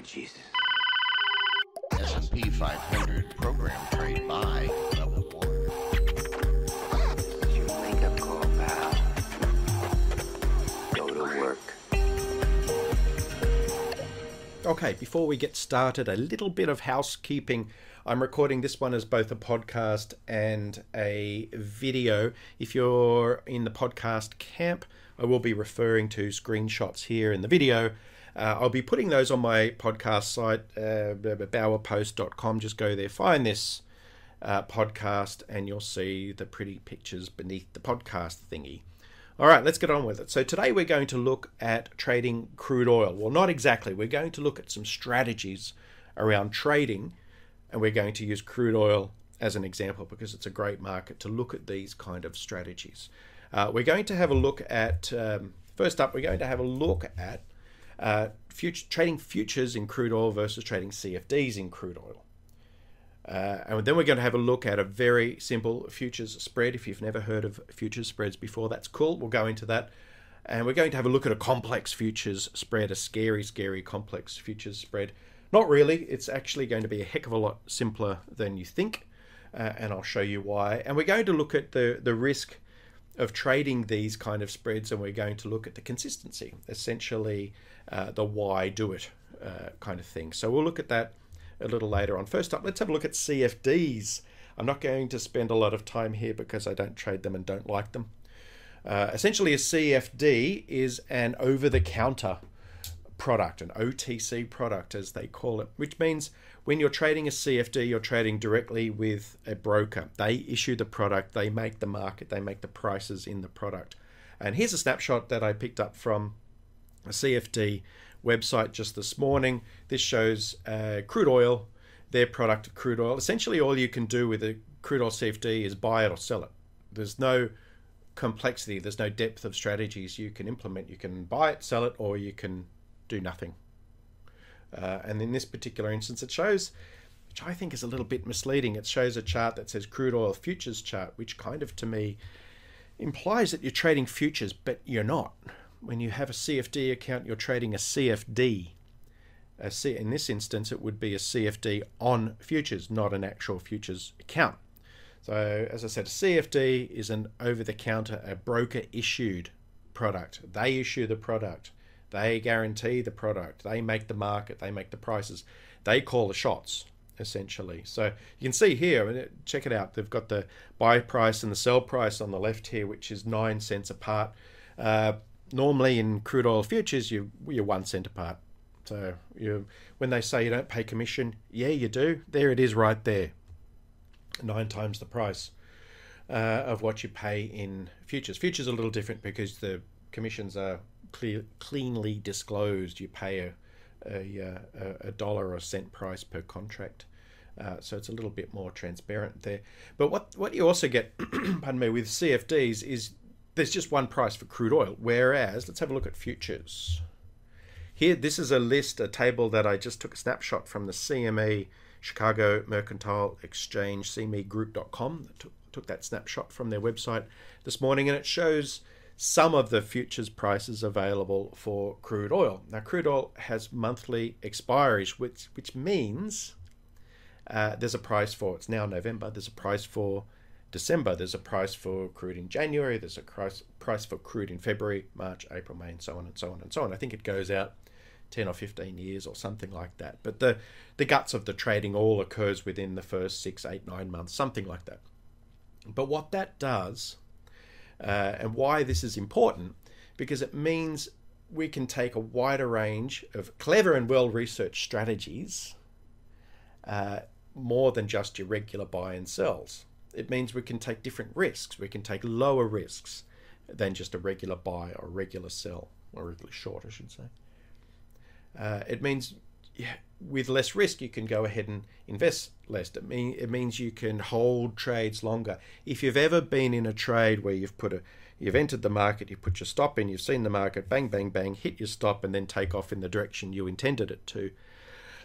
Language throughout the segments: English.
Oh, Jesus. S&P 500 program trade buy level 1. It's your wake-up call, pal. Go to work. Okay, before we get started, a little bit of housekeeping. I'm recording this one as both a podcast and a video. If you're in the podcast camp, I will be referring to screenshots here in the video. Uh, I'll be putting those on my podcast site, uh, bowerpost.com. Just go there, find this uh, podcast, and you'll see the pretty pictures beneath the podcast thingy. All right, let's get on with it. So, today we're going to look at trading crude oil. Well, not exactly. We're going to look at some strategies around trading, and we're going to use crude oil as an example because it's a great market to look at these kind of strategies. Uh, we're going to have a look at, um, first up, we're going to have a look at uh, future, trading futures in crude oil versus trading CFDs in crude oil. Uh, and then we're going to have a look at a very simple futures spread. If you've never heard of futures spreads before, that's cool. We'll go into that. And we're going to have a look at a complex futures spread, a scary, scary complex futures spread. Not really. It's actually going to be a heck of a lot simpler than you think. Uh, and I'll show you why. And we're going to look at the, the risk of trading these kind of spreads, and we're going to look at the consistency, essentially uh, the why do it uh, kind of thing. So we'll look at that a little later on. First up, let's have a look at CFDs. I'm not going to spend a lot of time here because I don't trade them and don't like them. Uh, essentially, a CFD is an over the counter product, an OTC product as they call it, which means when you're trading a CFD, you're trading directly with a broker. They issue the product, they make the market, they make the prices in the product. And here's a snapshot that I picked up from a CFD website just this morning. This shows uh, crude oil, their product, of crude oil. Essentially, all you can do with a crude oil CFD is buy it or sell it. There's no complexity, there's no depth of strategies you can implement. You can buy it, sell it, or you can do nothing. Uh, and in this particular instance, it shows, which I think is a little bit misleading, it shows a chart that says crude oil futures chart, which kind of to me implies that you're trading futures, but you're not. When you have a CFD account, you're trading a CFD. A C, in this instance, it would be a CFD on futures, not an actual futures account. So, as I said, a CFD is an over the counter, a broker issued product. They issue the product. They guarantee the product. They make the market. They make the prices. They call the shots, essentially. So you can see here, check it out. They've got the buy price and the sell price on the left here, which is nine cents apart. Uh, normally in crude oil futures, you, you're one cent apart. So you, when they say you don't pay commission, yeah, you do. There it is right there. Nine times the price uh, of what you pay in futures. Futures are a little different because the commissions are clear, cleanly disclosed. You pay a, a, a, dollar or cent price per contract. Uh, so it's a little bit more transparent there. But what, what you also get, pardon me, with CFDs is there's just one price for crude oil. Whereas, let's have a look at futures. Here, this is a list, a table that I just took a snapshot from the CME Chicago Mercantile Exchange, CMEgroup.com. Took, took that snapshot from their website this morning, and it shows some of the futures prices available for crude oil. Now, crude oil has monthly expiries, which which means uh, there's a price for it's now November. There's a price for December. There's a price for crude in January. There's a price price for crude in February, March, April, May, and so on and so on and so on. I think it goes out 10 or 15 years or something like that. But the, the guts of the trading all occurs within the first six, eight, nine months, something like that. But what that does uh, and why this is important, because it means we can take a wider range of clever and well researched strategies uh, more than just your regular buy and sells. It means we can take different risks. We can take lower risks than just a regular buy or regular sell, or regular short, I should say. Uh, it means with less risk, you can go ahead and invest less. It, mean, it means you can hold trades longer. If you've ever been in a trade where you've put a, you've entered the market, you put your stop in, you've seen the market, bang, bang, bang, hit your stop, and then take off in the direction you intended it to.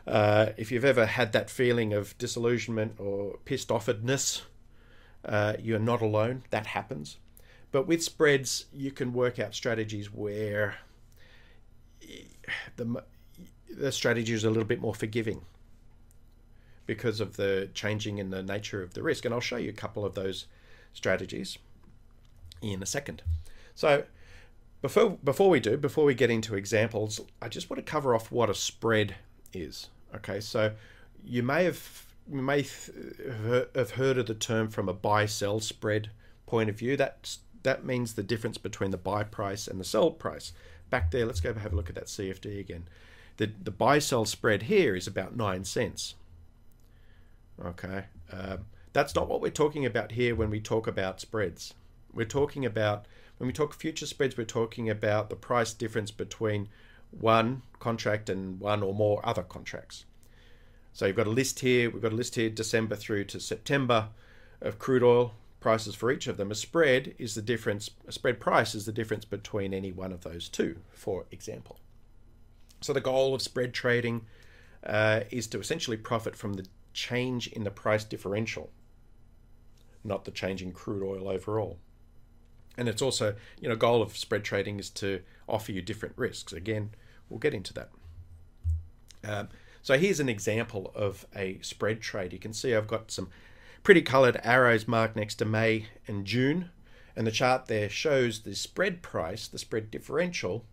Uh, if you've ever had that feeling of disillusionment or pissed offedness, uh, you're not alone. That happens. But with spreads, you can work out strategies where the the strategy is a little bit more forgiving because of the changing in the nature of the risk. And I'll show you a couple of those strategies in a second. So before before we do, before we get into examples, I just want to cover off what a spread is. Okay, so you may have you may have heard of the term from a buy sell spread point of view. That that means the difference between the buy price and the sell price. Back there, let's go have a look at that CFD again. The the buy sell spread here is about nine cents. Okay, um, that's not what we're talking about here when we talk about spreads. We're talking about when we talk future spreads, we're talking about the price difference between one contract and one or more other contracts. So you've got a list here. We've got a list here December through to September of crude oil prices for each of them. A spread is the difference. A spread price is the difference between any one of those two, for example. So the goal of spread trading uh, is to essentially profit from the change in the price differential, not the change in crude oil overall. And it's also, you know, goal of spread trading is to offer you different risks. Again, we'll get into that. Um, so here's an example of a spread trade. You can see I've got some pretty colored arrows marked next to May and June. And the chart there shows the spread price, the spread differential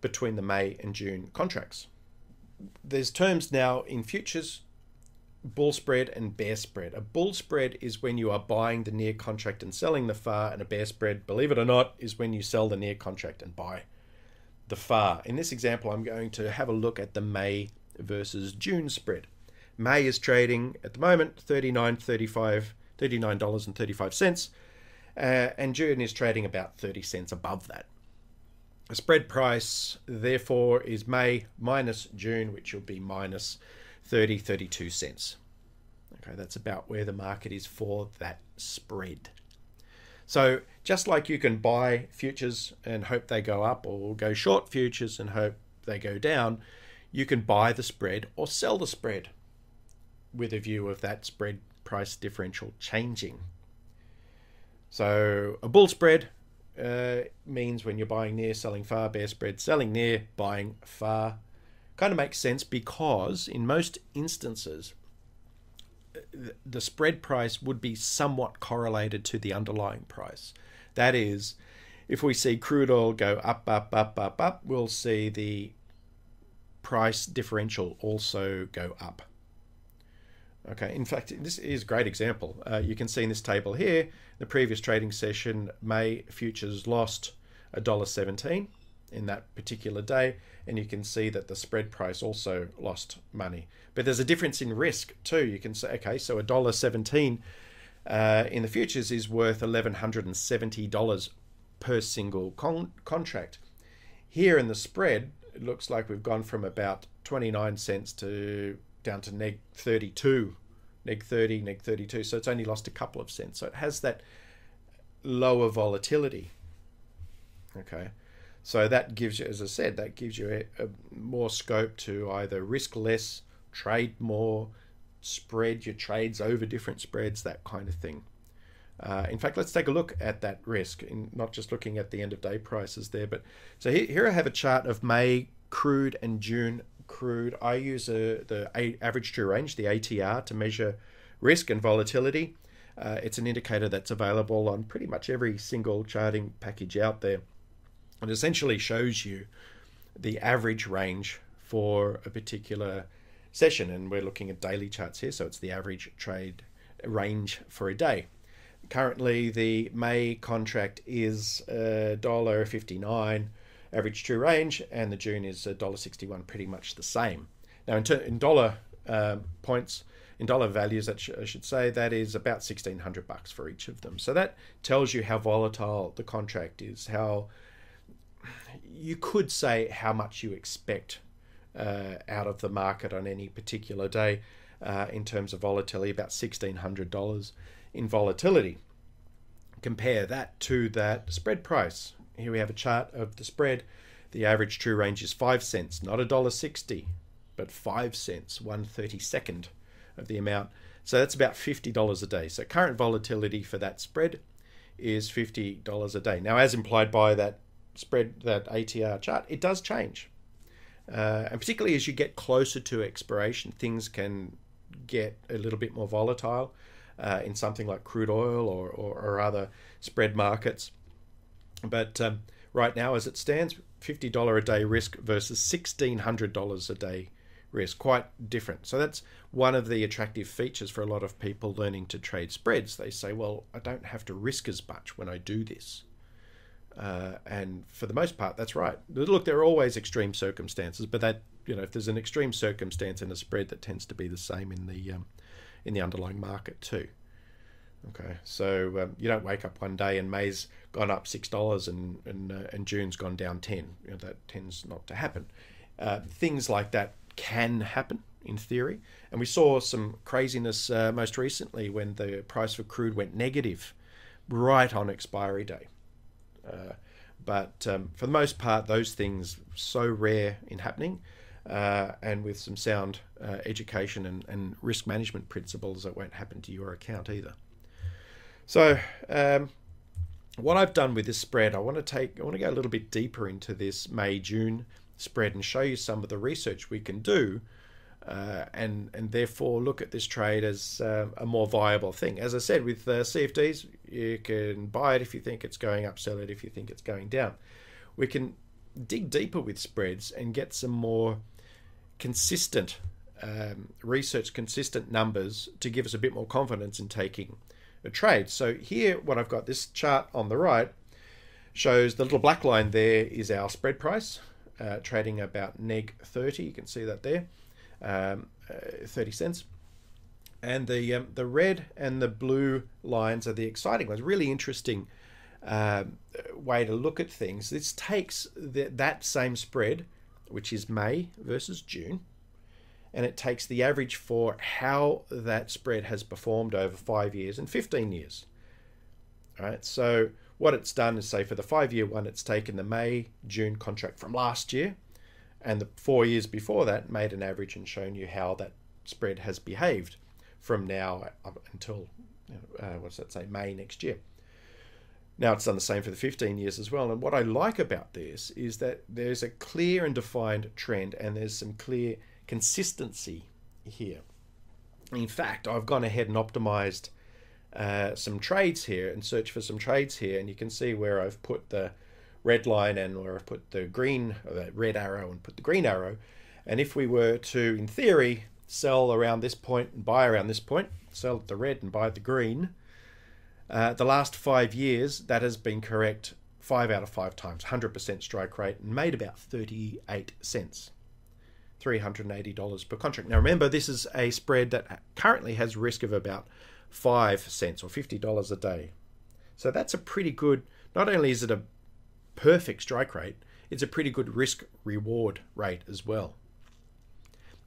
between the May and June contracts. There's terms now in futures bull spread and bear spread. A bull spread is when you are buying the near contract and selling the far, and a bear spread, believe it or not, is when you sell the near contract and buy the far. In this example, I'm going to have a look at the May versus June spread. May is trading at the moment $39.35, $39.35, uh, and June is trading about 30 cents above that. The spread price, therefore, is May minus June, which will be minus 30, 32 cents. Okay, that's about where the market is for that spread. So just like you can buy futures and hope they go up or go short futures and hope they go down, you can buy the spread or sell the spread with a view of that spread price differential changing. So a bull spread uh, means when you're buying near, selling far, bear spread, selling near, buying far. Kind of makes sense because in most instances, the spread price would be somewhat correlated to the underlying price. That is, if we see crude oil go up, up, up, up, up, we'll see the price differential also go up. Okay, in fact, this is a great example. Uh, you can see in this table here, the previous trading session, May futures lost $1.17 in that particular day, and you can see that the spread price also lost money. But there's a difference in risk too. You can say, okay, so $1.17 uh, in the futures is worth $1,170 per single con- contract. Here in the spread, it looks like we've gone from about 29 cents to down to neg 32, neg 30, neg 32. So it's only lost a couple of cents. So it has that lower volatility. Okay. So that gives you, as I said, that gives you a, a more scope to either risk less, trade more, spread your trades over different spreads, that kind of thing. Uh, in fact, let's take a look at that risk, in not just looking at the end of day prices there. But so here, here I have a chart of May crude and June crude. I use a, the average true range, the ATR, to measure risk and volatility. Uh, it's an indicator that's available on pretty much every single charting package out there. It essentially shows you the average range for a particular session, and we're looking at daily charts here, so it's the average trade range for a day. Currently, the May contract is $1.59 average true range, and the June is $1.61, pretty much the same. Now, in, ter- in dollar um, points, in dollar values, that sh- I should say, that is about 1600 bucks for each of them. So that tells you how volatile the contract is, how you could say how much you expect uh, out of the market on any particular day uh, in terms of volatility, about $1,600 in volatility. Compare that to that spread price. Here we have a chart of the spread. The average true range is 5 cents, not $1.60, but 5 cents, 1 32nd of the amount. So that's about $50 a day. So current volatility for that spread is $50 a day. Now, as implied by that spread, that ATR chart, it does change. Uh, and particularly as you get closer to expiration, things can get a little bit more volatile uh, in something like crude oil or, or, or other spread markets. But um, right now, as it stands, $50 a day risk versus $1,600 a day risk, quite different. So that's one of the attractive features for a lot of people learning to trade spreads. They say, well, I don't have to risk as much when I do this. Uh, and for the most part, that's right. Look, there are always extreme circumstances, but that you know, if there's an extreme circumstance in a spread, that tends to be the same in the um, in the underlying market too. Okay, so um, you don't wake up one day and May's gone up six dollars and and, uh, and June's gone down ten. You know, that tends not to happen. Uh, things like that can happen in theory, and we saw some craziness uh, most recently when the price for crude went negative right on expiry day. Uh, but um, for the most part, those things so rare in happening, uh, and with some sound uh, education and, and risk management principles, it won't happen to your account either. So, um, what I've done with this spread, I want to take, I want to go a little bit deeper into this May June spread and show you some of the research we can do uh, and and therefore look at this trade as uh, a more viable thing. As I said, with uh, CFDs, you can buy it if you think it's going up, sell it if you think it's going down. We can dig deeper with spreads and get some more consistent um, research, consistent numbers to give us a bit more confidence in taking a trade. So here, what I've got this chart on the right shows the little black line there is our spread price, uh, trading about neg 30. You can see that there um, uh, 30 cents. And the um, the red and the blue lines are the exciting ones. Really interesting uh, way to look at things. This takes the, that same spread, which is May versus June, and it takes the average for how that spread has performed over five years and 15 years. All right, so what it's done is say for the five year one, it's taken the May June contract from last year and the four years before that made an average and shown you how that spread has behaved from now until uh, what's that say May next year. Now it's done the same for the 15 years as well. And what I like about this is that there's a clear and defined trend and there's some clear consistency here. In fact, I've gone ahead and optimized uh, some trades here and searched for some trades here, and you can see where I've put the red line and where I've put the green or the red arrow and put the green arrow. And if we were to, in theory, sell around this point and buy around this point, sell at the red and buy at the green, uh, the last five years that has been correct five out of five times, 100% strike rate, and made about 38 cents. $380 per contract. Now remember, this is a spread that currently has risk of about 5 cents or $50 a day. So that's a pretty good, not only is it a perfect strike rate, it's a pretty good risk reward rate as well.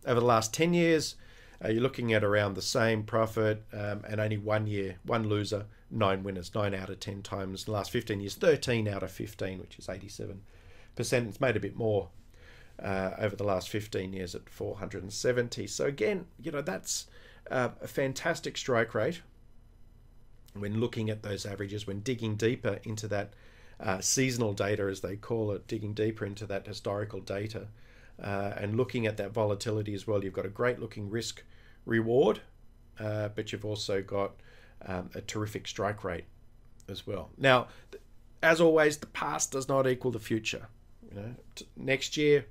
Over the last 10 years, uh, you're looking at around the same profit um, and only one year, one loser, nine winners, nine out of 10 times. The last 15 years, 13 out of 15, which is 87%. It's made a bit more uh, over the last 15 years at 470. So, again, you know, that's uh, a fantastic strike rate when looking at those averages, when digging deeper into that uh, seasonal data, as they call it, digging deeper into that historical data uh, and looking at that volatility as well. You've got a great looking risk reward, uh, but you've also got um, a terrific strike rate as well. Now, as always, the past does not equal the future. You know, next year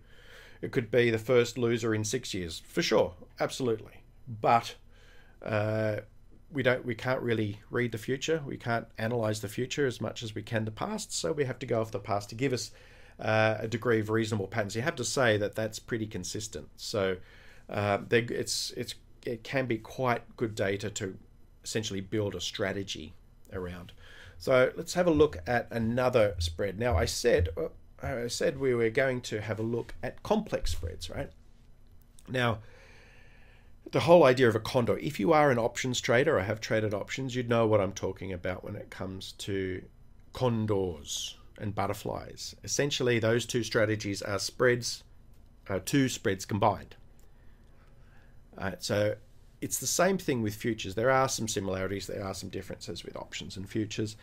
it could be the first loser in six years for sure, absolutely. But uh, we don't we can't really read the future. We can't analyze the future as much as we can the past so we have to go off the past to give us uh, a degree of reasonable patterns you have to say that that's pretty consistent. So uh, it's it's it can be quite good data to essentially build a strategy around. So let's have a look at another spread. Now i said uh, i said we were going to have a look at complex spreads right now the whole idea of a condor. If you are an options trader or have traded options, you'd know what I'm talking about when it comes to condors and butterflies. Essentially, those two strategies are spreads, uh, two spreads combined. Uh, so it's the same thing with futures. There are some similarities, there are some differences with options and futures.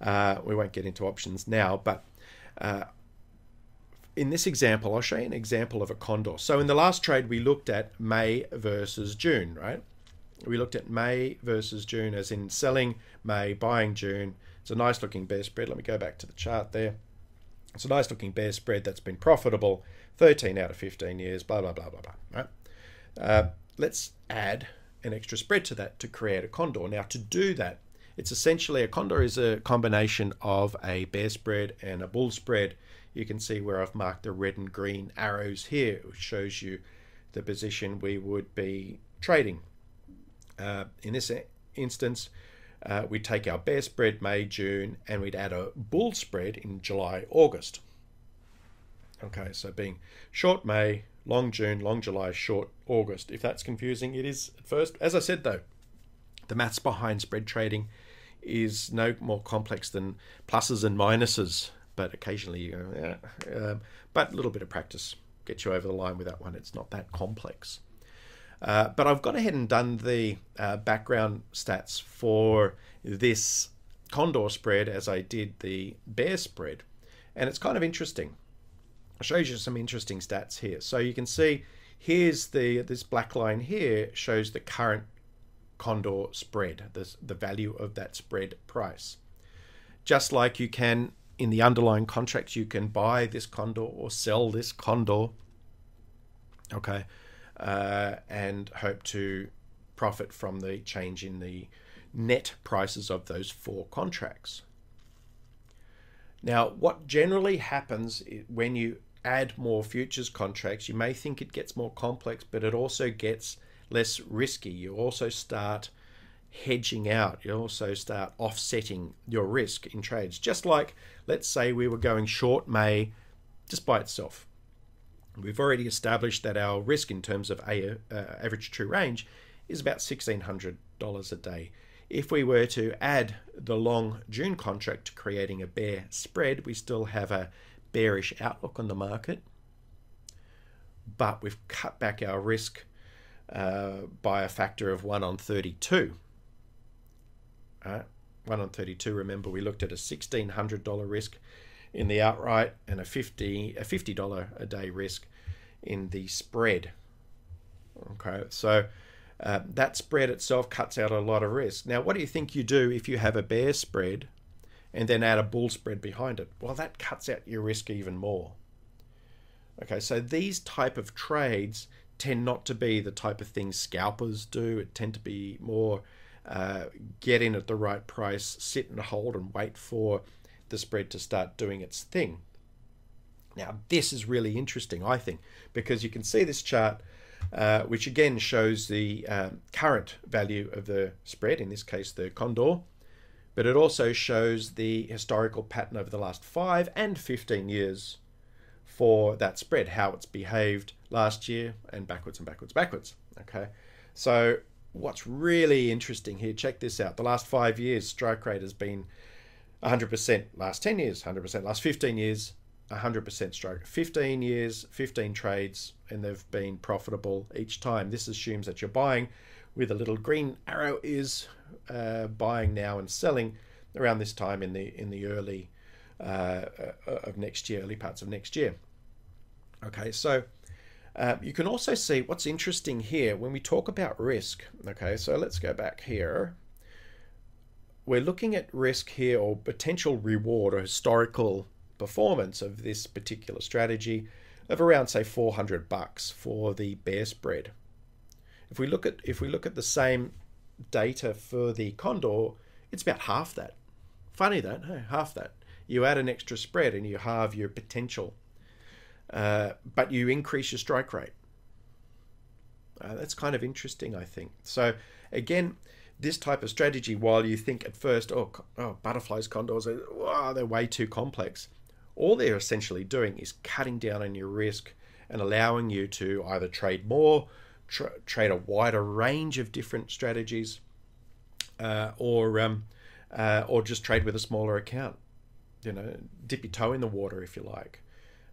Uh, we won't get into options now, but uh, in this example, I'll show you an example of a condor. So in the last trade, we looked at May versus June, right? We looked at May versus June, as in selling May, buying June. It's a nice looking bear spread. Let me go back to the chart there. It's a nice looking bear spread that's been profitable 13 out of 15 years, blah, blah, blah, blah, blah. Right? Uh, let's add an extra spread to that to create a condor. Now, to do that, it's essentially a condor is a combination of a bear spread and a bull spread. You can see where I've marked the red and green arrows here, which shows you the position we would be trading. Uh, in this instance, uh, we'd take our bear spread May, June, and we'd add a bull spread in July, August. Okay, so being short May, long June, long July, short August. If that's confusing, it is at first. As I said though, the maths behind spread trading is no more complex than pluses and minuses, but occasionally you go, yeah. Um, but a little bit of practice gets you over the line with that one. It's not that complex. Uh, but I've gone ahead and done the uh, background stats for this condor spread as I did the bear spread. And it's kind of interesting. I'll show you some interesting stats here. So you can see here's the this black line here shows the current condor spread, the, the value of that spread price. Just like you can in the underlying contracts, you can buy this condor or sell this condor. Okay uh, and hope to profit from the change in the net prices of those four contracts. Now, what generally happens when you add more futures contracts, you may think it gets more complex, but it also gets less risky. You also start hedging out, you also start offsetting your risk in trades. Just like, let's say, we were going short May just by itself. We've already established that our risk in terms of a, uh, average true range is about $1,600 a day. If we were to add the long June contract creating a bear spread, we still have a bearish outlook on the market, but we've cut back our risk uh, by a factor of 1 on 32. Uh, 1 on 32, remember we looked at a $1,600 risk in the outright and a 50 a $50 a day risk in the spread. Okay, so uh, that spread itself cuts out a lot of risk. Now, what do you think you do if you have a bear spread and then add a bull spread behind it? Well, that cuts out your risk even more. Okay, so these type of trades tend not to be the type of things scalpers do. It tend to be more uh, get in at the right price, sit and hold and wait for the spread to start doing its thing. Now, this is really interesting, I think, because you can see this chart, uh, which again shows the um, current value of the spread, in this case, the condor, but it also shows the historical pattern over the last 5 and 15 years for that spread, how it's behaved last year and backwards and backwards, backwards. Okay, so what's really interesting here, check this out. The last five years, strike rate has been 100% last 10 years, 100% last 15 years, 100% stroke. 15 years, 15 trades, and they've been profitable each time. This assumes that you're buying with a little green arrow is uh, buying now and selling around this time in the in the early uh, uh of next year, early parts of next year. Okay, so uh, you can also see what's interesting here when we talk about risk. Okay, so let's go back here we're looking at risk here or potential reward or historical performance of this particular strategy of around say 400 bucks for the bear spread. If we look at if we look at the same data for the condor, it's about half that. Funny that, hey, half that. You add an extra spread and you halve your potential, uh, but you increase your strike rate. Uh, that's kind of interesting, I think. So again, this type of strategy, while you think at first, oh, oh butterflies, condors, oh, they're way too complex, all they're essentially doing is cutting down on your risk and allowing you to either trade more, tra- trade a wider range of different strategies, uh, or um, uh, or just trade with a smaller account. You know, dip your toe in the water if you like.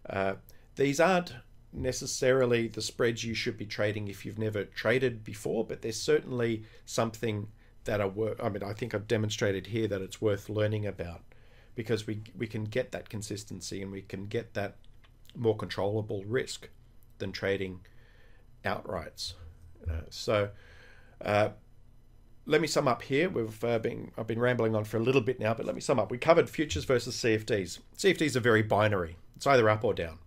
Uh, these aren't necessarily the spreads you should be trading if you've never traded before, but there's certainly something that are worth. I mean, I think I've demonstrated here that it's worth learning about because we we can get that consistency and we can get that more controllable risk than trading outrights. Uh, so, uh, let me sum up here. We've uh, been I've been rambling on for a little bit now, but let me sum up. We covered futures versus CFDs. CFDs are very binary. It's either up or down.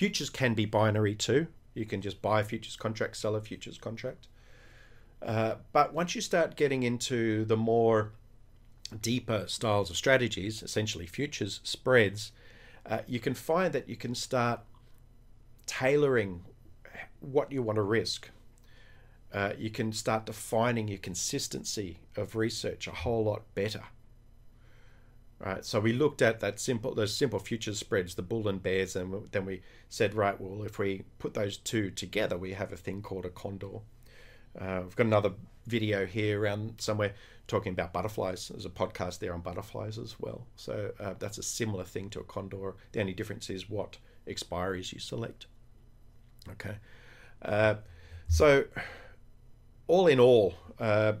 Futures can be binary too. You can just buy a futures contract, sell a futures contract. Uh, but once you start getting into the more deeper styles of strategies, essentially futures spreads, uh, you can find that you can start tailoring what you want to risk. Uh, you can start defining your consistency of research a whole lot better. Right, so we looked at that simple, those simple futures spreads, the bull and bears, and then we said, right, well, if we put those two together, we have a thing called a condor. Uh, we've got another video here around somewhere talking about butterflies. There's a podcast there on butterflies as well. So uh, that's a similar thing to a condor. The only difference is what expiries you select. Okay. Uh, so, all in all, uh,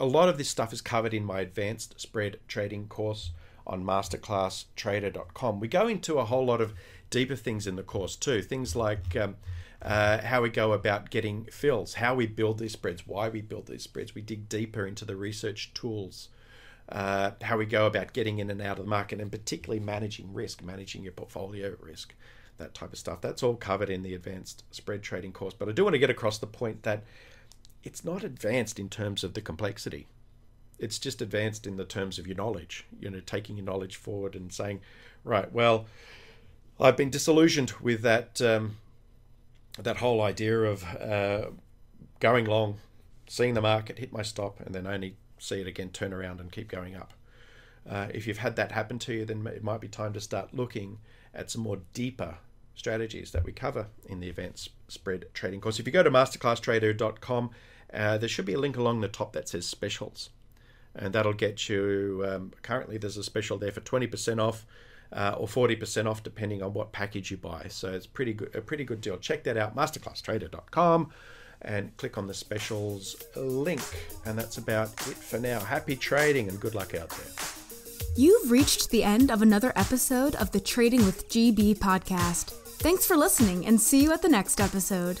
a lot of this stuff is covered in my advanced spread trading course on masterclasstrader.com. We go into a whole lot of deeper things in the course too. Things like um, uh, how we go about getting fills, how we build these spreads, why we build these spreads. We dig deeper into the research tools, uh, how we go about getting in and out of the market, and particularly managing risk, managing your portfolio risk, that type of stuff. That's all covered in the advanced spread trading course. But I do want to get across the point that it's not advanced in terms of the complexity. It's just advanced in the terms of your knowledge, you know, taking your knowledge forward and saying, right, well, I've been disillusioned with that um, that whole idea of uh, going long, seeing the market hit my stop, and then only see it again, turn around and keep going up. Uh, if you've had that happen to you, then it might be time to start looking at some more deeper strategies that we cover in the advanced spread trading course. If you go to masterclasstrader.com, uh, there should be a link along the top that says specials, and that'll get you. Um, currently, there's a special there for 20% off uh, or 40% off depending on what package you buy. So it's pretty good, a pretty good deal. Check that out, masterclasstrader.com, and click on the specials link. And that's about it for now. Happy trading and good luck out there. You've reached the end of another episode of the Trading with GB podcast. Thanks for listening and see you at the next episode.